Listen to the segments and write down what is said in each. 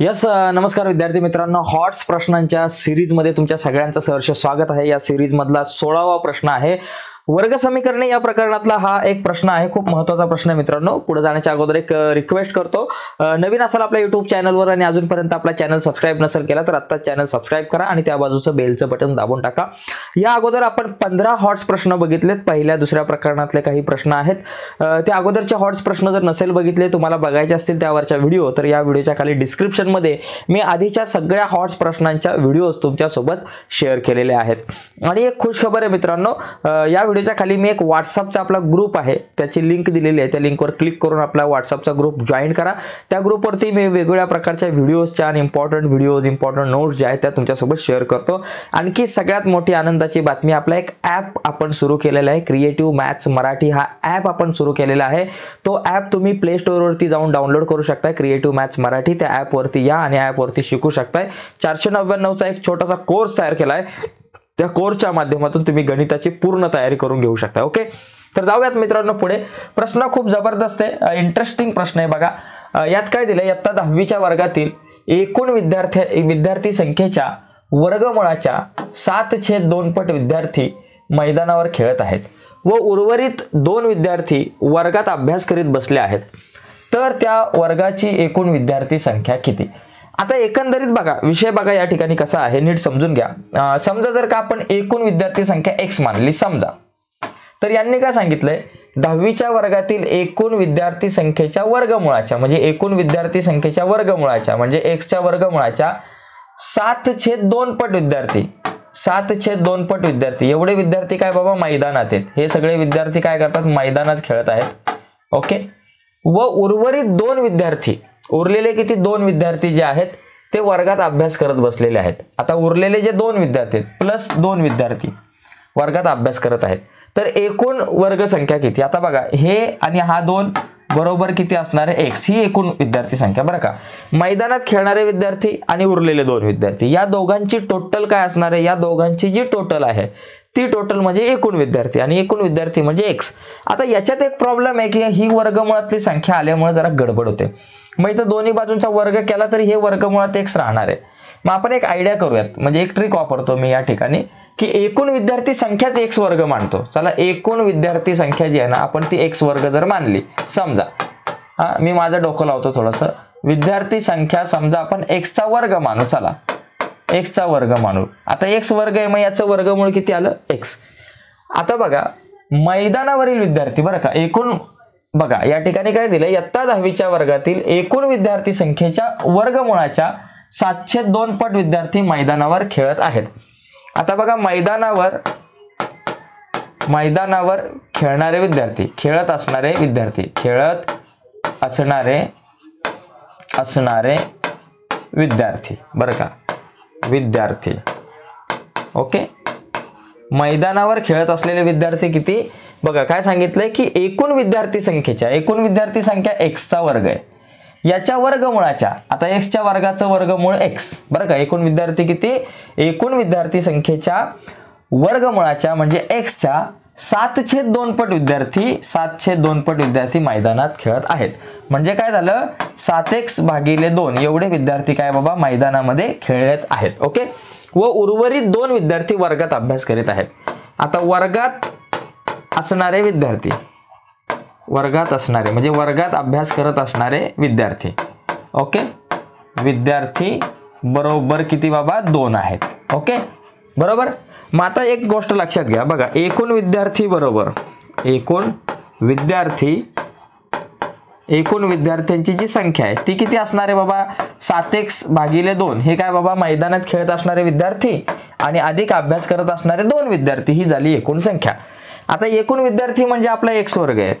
Yes uh, नमस्कार विद्यार्थी मित्रांनो. हॉट्स प्रश्नांच्या सिरीजमध्ये तुमच्या सगळ्यांचं सहर्ष स्वागत आहे. या सिरीजमधला सोळावा प्रश्न आहे. वर्ग समीकरणे या प्रकरणातला हा एक प्रश्न आहे. खूप महत्त्वाचा प्रश्न मित्रांनो. पुढे जाण्याच्या अगोदर एक रिक्वेस्ट करतो. नवीन असाल आपल्या युट्यूब चॅनलवर आणि अजूनपर्यंत आपला चॅनल सबस्क्राईब नसेल केला तर आत्ताच चॅनल सबस्क्राईब करा आणि त्या बाजूचं बेलचं बटन दाबून टाका. या अगोदर आपण पंधरा हॉट्स प्रश्न बघितलेत. पहिल्या दुसऱ्या प्रकरणातले काही प्रश्न आहेत. ते त्या अगोदरचे हॉट्स प्रश्न जर नसेल बघितले तुम्हाला बघायचे असतील त्यावरच्या व्हिडिओ तर या व्हिडिओच्या खाली डिस्क्रिप्शनमध्ये मी आधीच्या सगळ्या हॉट्स प्रश्नांच्या व्हिडिओज तुमच्यासोबत शेअर केलेले आहेत. आणि एक खुश खबर आहे मित्रांनो या व्हिडिओच्या खाली मी एक व्हॉट्सअपचा आपला ग्रुप आहे. त्याची लिंक दिलेली आहे. त्या लिंकवर क्लिक करून आपला व्हॉट्सअपचा ग्रुप जॉईन करा. त्या ग्रुपवरती मी वेगवेगळ्या प्रकारच्या व्हिडिओजच्या आणि इम्पॉर्टंट व्हिडिओज इम्पॉर्टंट नोट्स ज्या आहेत त्या तुमच्यासोबत शेअर करतो. आणखी सगळ्यात मोठी आनंदाची बातमी आपला एक ॲप आपण सुरू केलेला आहे. क्रिएटिव्ह मॅथ्स मराठी हा ॲप आपण सुरू केलेला आहे. तो ॲप तुम्ही प्ले स्टोअरवरती जाऊन डाउनलोड करू शकता क्रिएटिव्ह मॅथ्स मराठी त्या ॲपवरती या आणि ॲपवरती शिकू शकताय. चारशे नव्याण्णवचा एक छोटासा कोर्स तयार केला आहे त्या कोर्सच्या माध्यमातून तुम्ही गणिताची पूर्ण तयारी करून घेऊ शकता ओके? तर जाऊयात मित्रांनो पुढे. प्रश्न खूप जबरदस्त आहे. इंटरेस्टिंग प्रश्न आहे बघा. यात काय दिलं इयत्ता दहावीच्या वर्गातील एकूण विद्यार्थी विद्यार्थी संख्येच्या वर्गमुळाच्या सात छेद दोन पट विद्यार्थी मैदानावर खेळत आहेत व उर्वरित दोन विद्यार्थी वर्गात अभ्यास करीत बसले आहेत. तर त्या वर्गाची एकूण विद्यार्थी संख्या किती? आता एकंदरीत बघा विषय बघा या ठिकाणी कसा आहे नीट समजून घ्या. समजा जर का आपण एकूण विद्यार्थी संख्या एक्स मानली समजा. तर यांनी काय सांगितलंय? दहावीच्या वर्गातील एकूण विद्यार्थी संख्येच्या वर्गमुळाच्या म्हणजे एकूण विद्यार्थी संख्येच्या वर्गमुळाच्या म्हणजे एक्सच्या वर्गमुळाच्या सात छेद दोन पट विद्यार्थी. सात छेद दोन पट विद्यार्थी. एवढे विद्यार्थी काय बाबा मैदानात आहेत? हे सगळे विद्यार्थी काय करतात? मैदानात खेळत आहेत. ओके? व उर्वरित दोन विद्यार्थी. उरलेले किती? दोन विद्यार्थी जे आहेत ते वर्गात अभ्यास करत बसलेले आहेत. आता उरलेले जे दोन विद्यार्थी आहेत प्लस दोन विद्यार्थी वर्गात अभ्यास करत आहेत. तर एकूण वर्गसंख्या किती? आता बघा हे आणि हा दोन बरोबर किती असणार? आहे एक्स ही एकूण विद्यार्थी संख्या बरं का? मैदानात खेळणारे विद्यार्थी आणि उरलेले दोन विद्यार्थी. या दोघांची टोटल काय असणार आहे? या दोघांची जी टोटल आहे ती टोटल म्हणजे एकूण विद्यार्थी आणि एकूण विद्यार्थी म्हणजे एक्स आता याच्यात एक प्रॉब्लेम आहे की ही वर्गमुळातली संख्या आल्यामुळे जरा गडबड होते. मग इथं दोन्ही बाजूंचा वर्ग केला तरी हे वर्ग मुळात एक्स राहणार आहे. मग आपण एक आयडिया करूयात. म्हणजे एक ट्रिक वापरतो मी या ठिकाणी की एकूण विद्यार्थी संख्याच एक्स वर्ग मानतो. चला एकूण विद्यार्थी संख्या जी आहे ना आपण ती एक्स वर्ग जर मानली समजा हा मी माझं डोकं लावतो थोडंसं. विद्यार्थी संख्या समजा आपण एक्सचा वर्ग मानू. चला एक्सचा वर्ग मानू. आता एक्स वर्ग आहे मग याचं वर्गमूळ किती आलं? एक्स आता बघा मैदानावरील विद्यार्थी बरं का एकूण बघा या ठिकाणी काय दिलं इयत्ता दहावीच्या वर्गातील एकूण विद्यार्थी संख्येच्या वर्गमुळाच्या सातशे दोन पट विद्यार्थी मैदानावर खेळत आहेत. आता बघा मैदानावर मैदानावर खेळणारे विद्यार्थी खेळत असणारे विद्यार्थी खेळत असणारे असणारे विद्यार्थी बरं का? विद्यार्थी. ओके? मैदानावर खेळत असलेले विद्यार्थी किती? बघा काय सांगितलंय की एकूण विद्यार्थी संख्येच्या एकूण विद्यार्थी संख्या एक्सचा वर्ग आहे. याच्या वर्गमुळाच्या आता एक्सच्या वर्गाचं वर्गमूळ एक्स बरं का? एकूण विद्यार्थी किती? एकूण विद्यार्थी संख्येच्या वर्गमुळाच्या म्हणजे एक्सच्या सातशे दोन पट विद्यार्थी सातशे दोन पट विद्यार्थी मैदानात खेळत आहेत. म्हणजे काय झालं? सात एक्स भागिले दोन एवढे विद्यार्थी काय बाबा मैदानामध्ये खेळत आहेत ओके? व उर्वरित दोन विद्यार्थी वर्गात अभ्यास करीत आहेत. आता वर्गात असणारे विद्यार्थी. वर्गात असणारे म्हणजे वर्गात अभ्यास करत असणारे विद्यार्थी. ओके? विद्यार्थी बरोबर किती बाबा? दोन आहेत. ओके? बरोबर? मग आता एक गोष्ट लक्षात घ्या. बघा एकूण विद्यार्थी बरोबर. एकूण विद्यार्थी एकूण विद्यार्थ्यांची जी संख्या आहे ती किती असणार आहे बाबा? सात एक भागिले दोन. हे काय बाबा? मैदानात खेळत असणारे विद्यार्थी आणि अधिक अभ्यास करत असणारे दोन विद्यार्थी. ही झाली एकूण संख्या. आता एकूण विद्यार्थी म्हणजे आपला एक्स वर्ग आहे.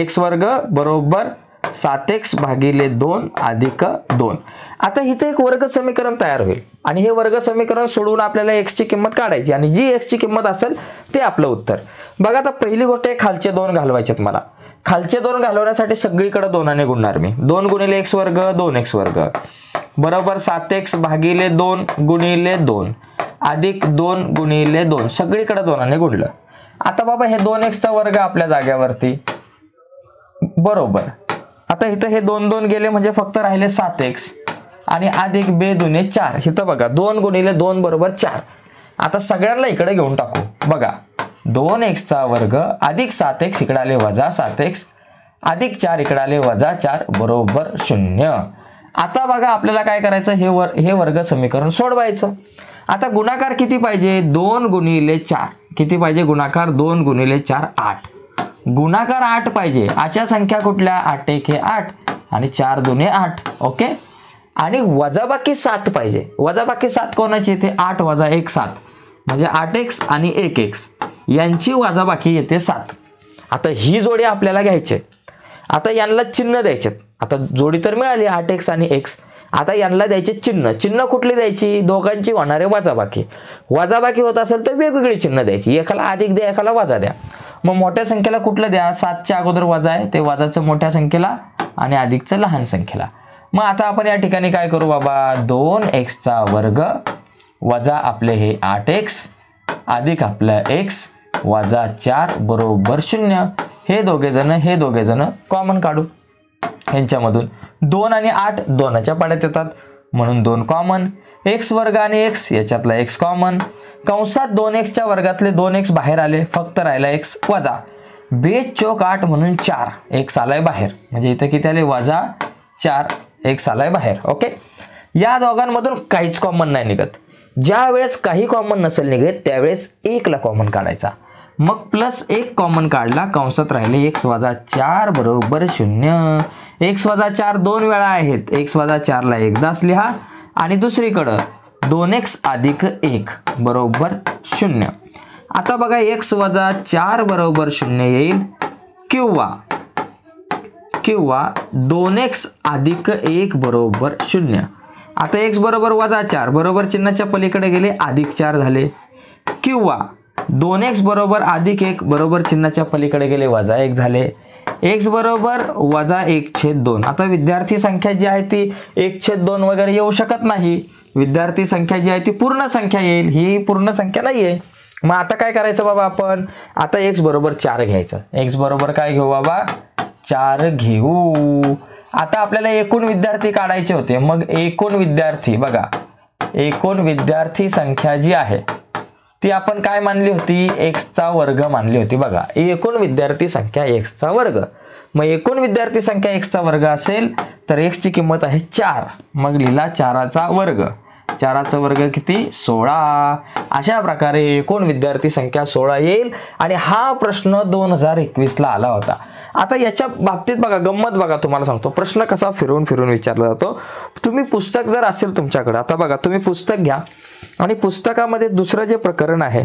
एक्स वर्ग बरोबर सात एक्स भागिले दोन अधिक दोन. आता इथं एक वर्ग समीकरण तयार होईल. आणि हे वर्ग समीकरण सोडवून आपल्याला एक्सची किंमत काढायची. आणि जी एक्सची किंमत असेल ते आपलं उत्तर. बघा आता पहिली गोष्ट आहे खालचे दोन घालवायचेत मला. खालचे दोन घालवण्यासाठी सगळीकडे दोनाने गुणणार मी. दोन गुणिले एक्स वर्ग दोन एक्स वर्ग. बरोबर सात एक्स भागिले दोन गुणिले दोन. अधिक दोन गुणिले दोन. सगळीकडे दोनाने गुणलं. आता बाबा हे दोन एक्सचा वर्ग आपल्या जाग्यावरती बरोबर. आता इथं हे दोन दोन गेले म्हणजे फक्त राहिले सात एक्स आणि अधिक बे दुने चार. इथं बघा दोन गुणिले दोन बरोबर चार. आता सगळ्यांना इकडे घेऊन टाकू. बघा दोन एक्सचा वर्ग अधिक सात एक्स इकडे आले वजा सात एक्स अधिक चार इकडे आले वजा चार बरोबर शून्य. आता बघा आपल्याला काय करायचं? हे वर हे वर्ग समीकरण सोडवायचं. आता गुणाकार किती पाहिजे? दोन गुणिले चार. किती पाहिजे गुणाकार? दोन गुणिले चार आठ. गुणाकार आठ पाहिजे. अशा संख्या कुठल्या? आठ एक हे आठ. आणि चार दोन्ही आठ. ओके? आणि वजाबाकी सात पाहिजे. वजाबाकी सात कोणाची येते? आठ वजा एक सात. म्हणजे आठ एक्स आणि एक एक्स यांची वजाबाकी येते सात. आता ही जोडी आपल्याला घ्यायची आता यांना चिन्ह द्यायचे आता जोडी तर मिळाली आठ एक्स आणि एक्स आता यांना द्यायचे चिन्ह. चिन्ह कुठली द्यायची? दोघांची होणारे वजाबाकी. वजाबाकी होत असेल तर वेगवेगळी चिन्ह द्यायची. एकाला अधिक द्या एकाला वजा द्या. मग मोठ्या संख्येला कुठलं द्या? सातच्या अगोदर वजा आहे. ते वजाचं मोठ्या संख्येला आणि अधिकचं लहान संख्येला. मग आता आपण या ठिकाणी काय करू बाबा? दोन एक्सचा वर्ग वजा आपले हे आठ एक्स अधिक आपलं एक्स वजा चार बरोबर शून्य. हे दोघेजणं हे दोघेजणं कॉमन काढू. यांच्यामधून दोन आणि आठ दोनाच्या पाड्यात येतात. म्हणून दोन कॉमन एक्स वर्ग आणि एक्स याच्यातला एक्स कॉमन कंसात दोन एक्सच्या वर्गातले दोन एक्स बाहेर आले फक्त राहिला एक्स वजा. बेस चोक आठ म्हणून चार एक्स आलाय बाहेर. म्हणजे इथं किती आले? वजा चार एक्स आलाय बाहेर. ओके या दोघांमधून काहीच कॉमन नाही निघत. ज्या वेळेस काही कॉमन नसेल निघत त्यावेळेस एकला कॉमन काढायचा. मग प्लस एक कॉमन काढला कंसात राहिले एक्स वजा चार बरोबर शून्य. एक्स वजा चार दोन वेळा आहेत. एक्स वजा चारला एकदाच लिहा. आणि दुसरीकडं दोन एक्स अधिक एक बरोबर शून्य. आता बघा एक्स वजा चार बरोबर शून्य येईल. किंवा किंवा दोन एक्स अधिक एक बरोबर शून्य. आता एक्स बरोबर वजा चार बरोबर चिन्हाच्या पलीकडे गेले अधिक चार झाले. किंवा दोन एक्स बरोबर अधिक एक बरोबर चिन्हाच्या पलीकडे गेले वजा एक झाले. एक्स बरोबर वजा एक छेद दोन. आता विद्यार्थी संख्या जी आहे ती एक छेद दोन वगैरे येऊ शकत नाही. विद्यार्थी संख्या जी आहे ती पूर्ण संख्या येईल. ही पूर्ण संख्या नाही आहे मग आता काय करायचं बाबा आपण? आता एक्स बरोबर चार घ्यायचं. एक्स बरोबर काय घेऊ बाबा? चार घेऊ. आता आपल्याला एकूण विद्यार्थी काढायचे होते. मग एकूण विद्यार्थी बघा. एकूण विद्यार्थी संख्या जी आहे ती आपण काय मानली होती? एक्सचा वर्ग मानली होती. बघा एकूण विद्यार्थी संख्या एक्सचा वर्ग. मग एकूण विद्यार्थी संख्या एक्सचा वर्ग असेल तर एक्सची किंमत आहे चार. मग लिहिला चाराचा वर्ग. चाराचा वर्ग किती? सोळा. अशा प्रकारे एकूण विद्यार्थी संख्या सोळा येईल. आणि हा प्रश्न दोन हजार एकवीसला आला होता. आता याच्या बाबतीत बघा गंमत बघा तुम्हाला सांगतो. प्रश्न कसा फिरून फिरून विचारला जातो. तुम्ही पुस्तक जर असेल तुमच्याकडे आता बघा तुम्ही पुस्तक घ्या. आणि पुस्तकामध्ये दुसरं जे प्रकरण आहे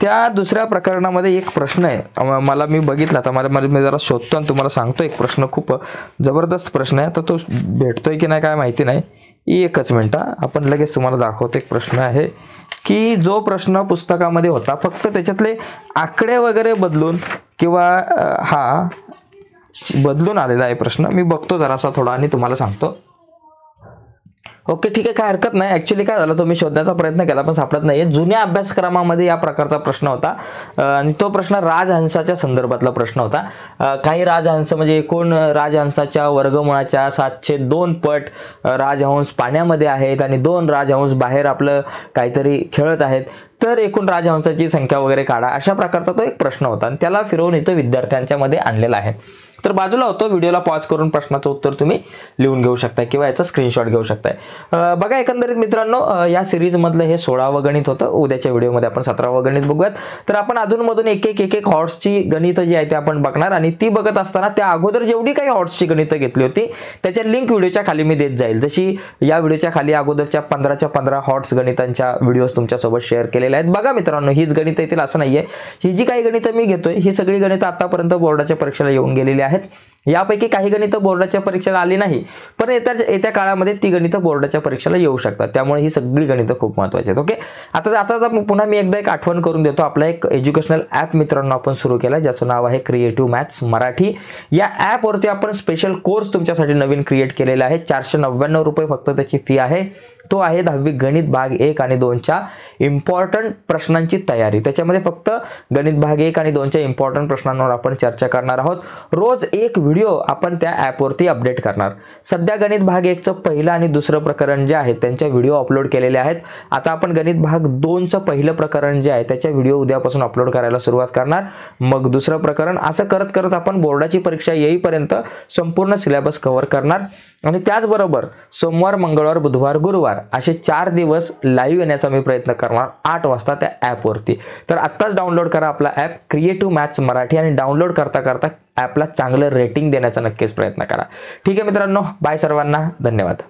त्या दुसऱ्या प्रकरणामध्ये एक प्रश्न आहे. मला मी बघितला आता मला मी जरा शोधतो आणि तुम्हाला सांगतो एक प्रश्न खूप जबरदस्त प्रश्न आहे. तर तो भेटतोय की नाही काय माहिती नाही. एकच मिनटं आपण लगेच तुम्हाला दाखवतो एक प्रश्न आहे की जो प्रश्न पुस्तकामध्ये होता फक्त त्याच्यातले आकडे वगैरे बदलून किंवा हा बदलून आलेला आहे प्रश्न. मी बघतो जरासा थोडा आणि तुम्हाला सांगतो. ओके ठीक आहे काय हरकत नाही. ॲक्च्युली काय झालं तुम्ही शोधण्याचा प्रयत्न केला पण सापडत नाही जुन्या अभ्यासक्रमामध्ये या प्रकारचा प्रश्न होता. आणि तो प्रश्न राजहंसाच्या संदर्भातला प्रश्न होता. काही राजहंस म्हणजे एकूण राजहंसाच्या वर्गमुळाच्या सातशे दोन पट राजहंस पाण्यामध्ये आहेत आणि दोन राजहंस बाहेर आपलं काहीतरी खेळत आहेत. तर एकूण राजहंसाची संख्या वगैरे काढा. अशा प्रकारचा तो एक प्रश्न होता आणि त्याला फिरवून इथं विद्यार्थ्यांच्या मध्ये आणलेला आहे. तर बाजूला होतो व्हिडिओला पॉज करून प्रश्नाचं उत्तर तुम्ही लिहून घेऊ शकताय किंवा याचा स्क्रीनशॉट घेऊ शकताय. बघा एकंदरीत मित्रांनो या सिरीजमधलं हे सोळावं गणित होतं. उद्याच्या व्हिडिओमध्ये आपण सतरावं गणित बघूयात. तर आपण अधूनमधून एक एक एक एक हॉर्सची गणितं जी आहे ते आपण बघणार आणि ती बघत असताना त्या अगोदर जेवढी काही हॉर्सची गणितं घेतली होती त्याच्या लिंक व्हिडिओच्या खाली मी देत जाईल. जशी या व्हिडिओच्या खाली अगोदरच्या पंधराच्या पंधरा हॉट्स गणितांच्या व्हिडिओज तुमच्यासोबत शेअर केलेल्या आहेत. बघा मित्रांनो हीच गणितं येतील असं नाहीये. ही जी काही गणितं मी घेतोय ही सगळी गणितं आतापर्यंत बोर्डाच्या परीक्षेला येऊन गेलेली आहेत. यापैकी काही गणितं बोर्डाच्या परीक्षेला आली नाही पण येत्या येत्या काळामध्ये ती गणितं बोर्डाच्या परीक्षेला येऊ शकतात. त्यामुळे ही सगळी गणितं खूप महत्त्वाची आहेत. ओके? आता आता पुन्हा मी एकदा एक आठवण करून देतो. आपला एक एज्युकेशनल ॲप मित्रांनो आपण सुरू केला ज्याचं नाव आहे क्रिएटिव्ह मॅथ्स मराठी. या ॲपवरती आपण स्पेशल कोर्स तुमच्यासाठी नवीन क्रिएट केलेला आहे. चारशे नव्याण्णव रुपये फक्त त्याची फी आहे. तो आहे दहावी गणित भाग एक आणि दोनच्या इम्पॉर्टंट प्रश्नांची तयारी. त्याच्यामध्ये फक्त गणित भाग एक आणि दोनच्या इम्पॉर्टंट प्रश्नांवर आपण चर्चा करणार आहोत. रोज एक व्हिडिओ आपण त्या ॲपवरती अपडेट करणार. सध्या गणित भाग एकचं पहिलं आणि दुसरं प्रकरण जे आहे त्यांच्या व्हिडिओ अपलोड केलेले आहेत. आता आपण गणित भाग दोनचं पहिलं प्रकरण जे आहे त्याच्या व्हिडिओ उद्यापासून अपलोड करायला सुरुवात करणार. मग दुसरं प्रकरण असं करत करत आपण बोर्डाची परीक्षा येईपर्यंत संपूर्ण सिलेबस कव्हर करणार. आणि त्याचबरोबर सोमवार मंगळवार बुधवार गुरुवार असे चार दिवस लाईव्ह येण्याचा मी प्रयत्न करणार आठ वाजता त्या ॲपवरती तर आत्ताच डाउनलोड करा आपला ॲप क्रिएटिव्ह मॅथ्स मराठी आणि डाउनलोड करता करता ॲपला चांगलं रेटिंग देण्याचा नक्कीच प्रयत्न करा. ठीक आहे मित्रांनो बाय सर्वांना धन्यवाद.